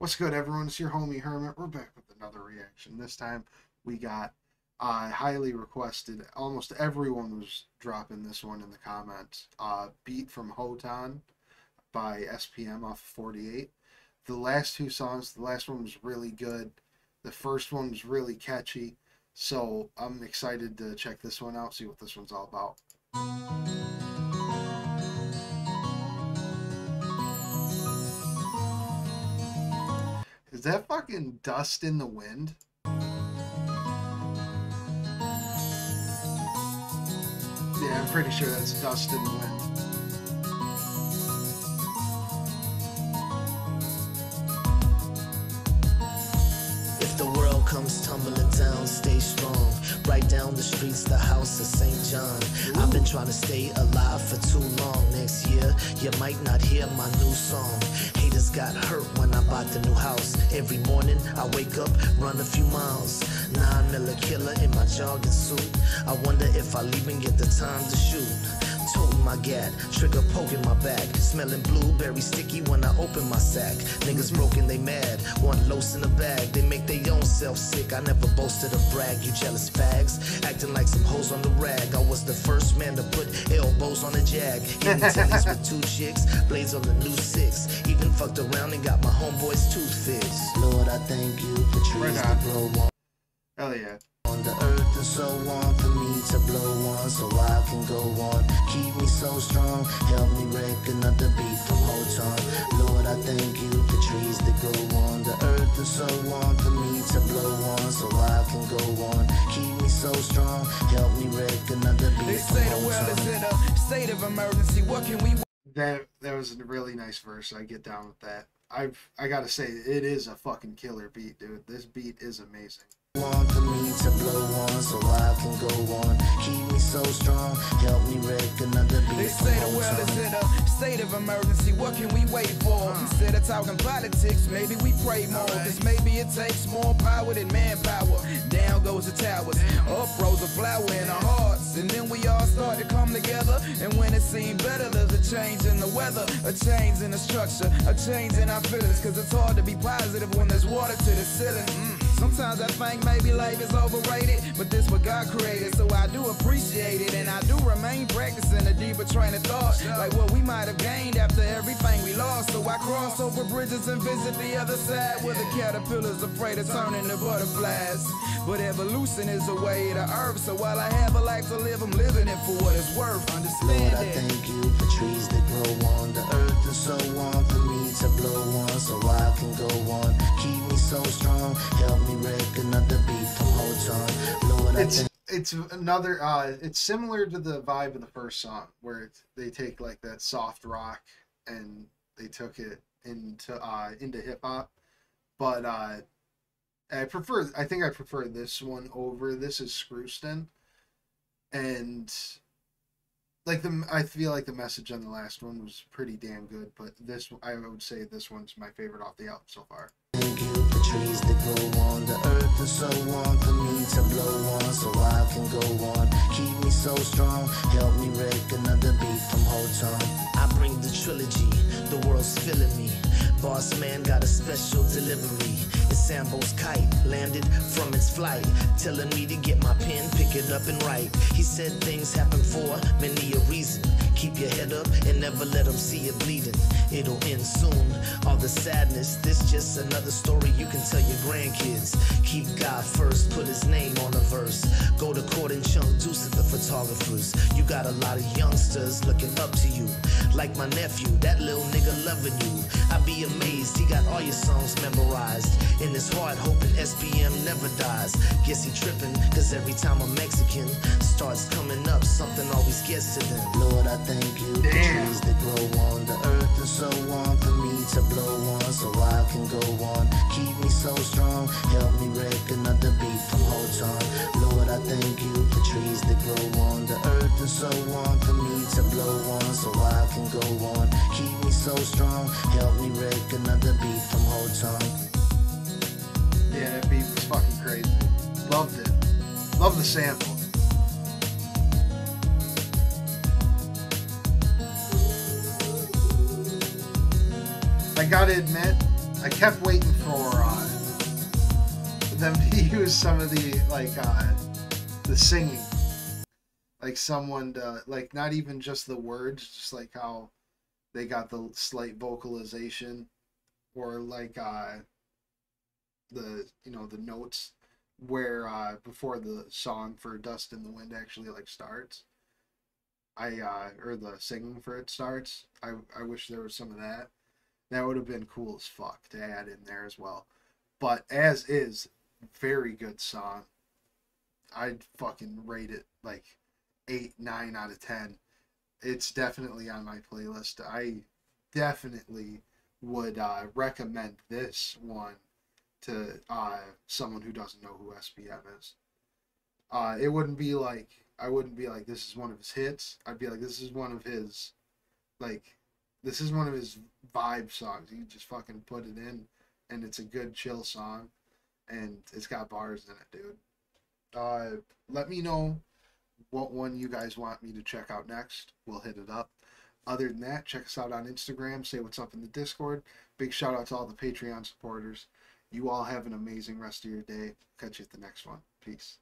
What's good, everyone? It's your homie Hermit. We're back with another reaction. This time we got uh, highly requested. Almost everyone was dropping this one in the comments. Uh, Beat from Hoton by SPM off 48. The last two songs, the last one was really good. The first one was really catchy. So I'm excited to check this one out, see what this one's all about. Is that fucking dust in the wind? Yeah, I'm pretty sure that's dust in the wind. If the world comes tumbling down, stay down the streets, the house of St. John. I've been trying to stay alive for too long. Next year, you might not hear my new song. Haters got hurt when I bought the new house. Every morning, I wake up, run a few miles. Nine miller killer in my jogging suit. I wonder if I'll even get the time to shoot toting my gat, trigger poking my back, smelling blueberry sticky when I open my sack. Niggas broken, they mad, want los in the bag, they make their own self sick. I never boasted or brag, you jealous fags, acting like some hoes on the rag. I was the first man to put elbows on a jag, eating tellies with two chicks, blades on the new six. Even fucked around and got my homeboy's tooth fixed. Lord, I thank you for trees Right that grow on Hell yeah. On the earth and so on for me to blow on so I can go on. Keep me so strong, help me wreck another beat from Hoton. Lord, I thank you for trees that grow on the earth and so on for me to blow on so I can go on. Keep me so strong, help me wreck another They beat from say the world is in a state of emergency. What can we That that was a really nice verse. I get down with that. I've I gotta say it is a fucking killer beat, dude. This beat is amazing. Blow on so I can go on. Keep me so strong, help me wreck another beat They say the world is in a state of emergency. What can we wait for? Instead of talking politics, maybe we pray more. Cause maybe it takes more power than manpower. Down goes the towers, up rose a flower in our hearts. And then we all start to come together. And when it seemed better, there's a change in the weather, a change in the structure, a change in our feelings. Cause it's hard to be positive when there's water to the ceiling. Mm. Sometimes I think maybe life is overrated, but this what God created, so I do appreciate it, and I do remain practicing a deeper train of thought, like what we might have gained after everything we lost. So I cross over bridges and visit the other side, where the caterpillars afraid of turning to butterflies. But evolution is a way to earth, so while I have a life to live, I'm living it for what it's worth. Lord, I thank you for trees that grow on the earth and so on to blow so I can go on. Keep me so strong, help me wreck another beat from Hoton. Lord, It's it's another uh it's similar to the vibe of the first song where they take like that soft rock and they took it into uh into hip hop. But uh I prefer I think I prefer this one over this is Screwston. And like the I feel like the message on the last one was pretty damn good, but this I would say this one's my favorite off the album so far. trees that grow on the earth and so on for me to blow on so I can go on. Keep me so strong, help me wreck another beat from Hoton. I bring the trilogy, the world's feeling me. Boss man got a special delivery. Sambo's kite, landed from its flight, telling me to get my pen, pick it up and write. He said things happen for many a reason. Keep your head up and never let them see you bleeding. It'll end soon. All the sadness, this just another story you can tell your grandkids. Keep God first, put his name on a verse. Go to court and chunk deuce at the photographers. You got a lot of youngsters looking up to you. Like my nephew, that little nigga loving you. I'd be amazed, he got all your songs memorized. In his heart, hoping SPM never dies. Guess he tripping, cause every time a Mexican starts coming up, something always gets to them. Lord, I thank you for Damn. trees that grow on the earth and so on for me to blow on so I can go on. Keep me so strong, help me wreck another beat from Hoton. Lord, I thank you for trees that grow on the earth and so on for me to blow on so I can go on. Keep me so strong, help me wreck another beat from Hoton. The sample. I gotta admit, I kept waiting for uh, them to use some of the like uh, the singing, like someone to like not even just the words, just like how they got the slight vocalization, or like uh, the you know the notes where uh, before the song for Dust in the Wind actually like starts. I uh, or the singing for it starts. I I wish there was some of that. That would have been cool as fuck to add in there as well. But as is, very good song. I'd fucking rate it like eight, nine out of ten. It's definitely on my playlist. I definitely would uh, recommend this one to uh, someone who doesn't know who SPM is. Uh, it wouldn't be like I wouldn't be like this is one of his hits. I'd be like this is one of his like this is one of his vibe songs. You just fucking put it in and it's a good chill song and it's got bars in it, dude. Uh let me know what one you guys want me to check out next. We'll hit it up. Other than that, check us out on Instagram, say what's up in the Discord. Big shout out to all the Patreon supporters. You all have an amazing rest of your day. Catch you at the next one. Peace.